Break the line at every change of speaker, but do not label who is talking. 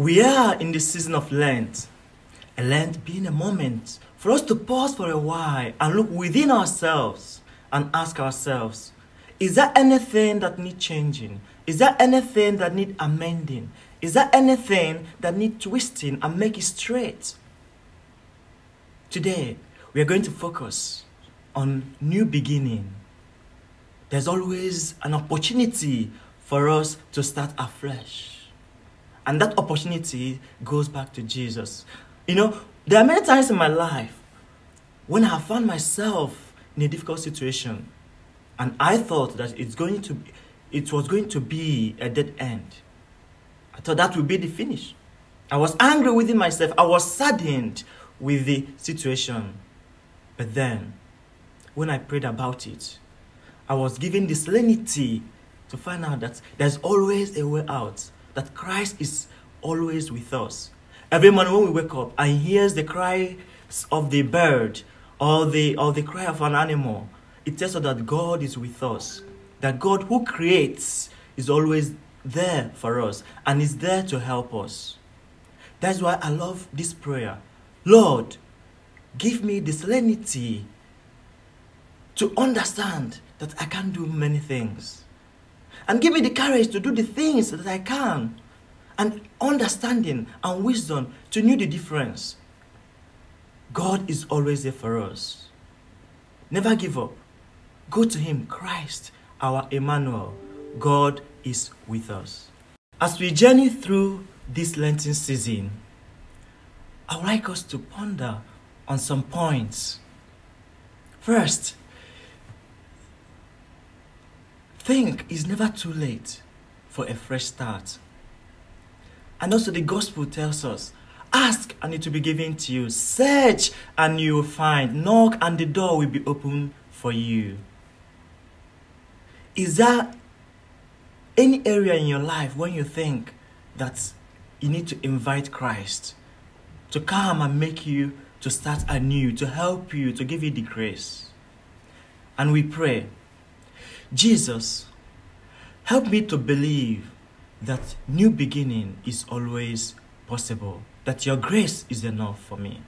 We are in the season of Lent. A Lent being a moment for us to pause for a while and look within ourselves and ask ourselves, is there anything that needs changing? Is there anything that needs amending? Is there anything that needs twisting and make it straight? Today, we are going to focus on new beginning. There's always an opportunity for us to start afresh. And that opportunity goes back to Jesus. You know, there are many times in my life when I found myself in a difficult situation and I thought that it's going to it was going to be a dead end. I thought that would be the finish. I was angry within myself. I was saddened with the situation. But then, when I prayed about it, I was given the serenity to find out that there's always a way out, that Christ is always with us. Every morning when we wake up and hears the cry of the bird or the, or the cry of an animal, it tells us that God is with us. That God who creates is always there for us and is there to help us. That's why I love this prayer. Lord, give me the serenity to understand that I can do many things. And give me the courage to do the things that I can. And understanding and wisdom to know the difference. God is always there for us. Never give up. Go to Him, Christ, our Emmanuel. God is with us. As we journey through this Lenten season, I would like us to ponder on some points. First, think it's never too late for a fresh start. And also, the gospel tells us ask and it will be given to you, search and you will find, knock and the door will be open for you. Is there any area in your life when you think that you need to invite Christ to come and make you to start anew, to help you, to give you the grace? And we pray, Jesus, help me to believe that new beginning is always possible, that your grace is enough for me.